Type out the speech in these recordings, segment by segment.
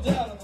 doubt about.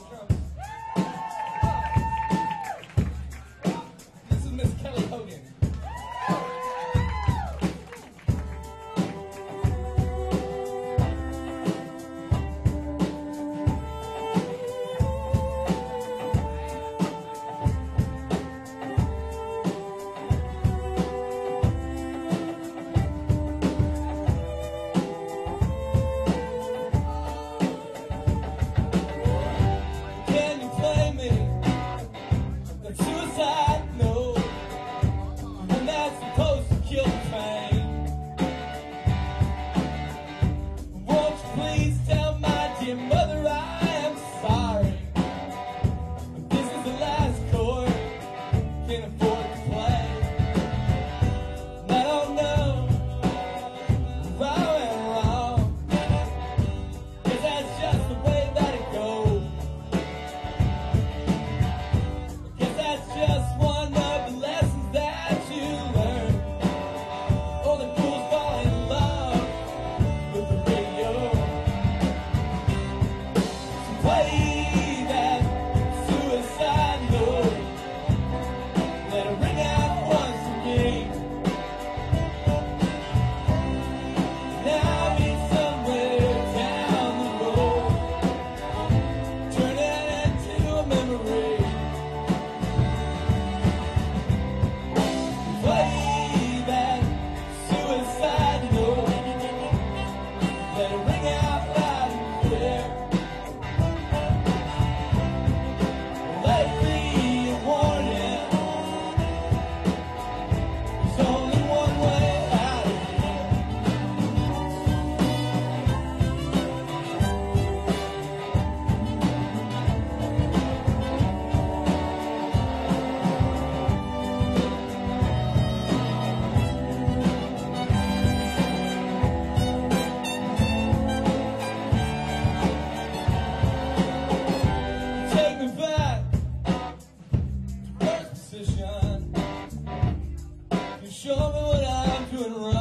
Show me what I'm doing wrong.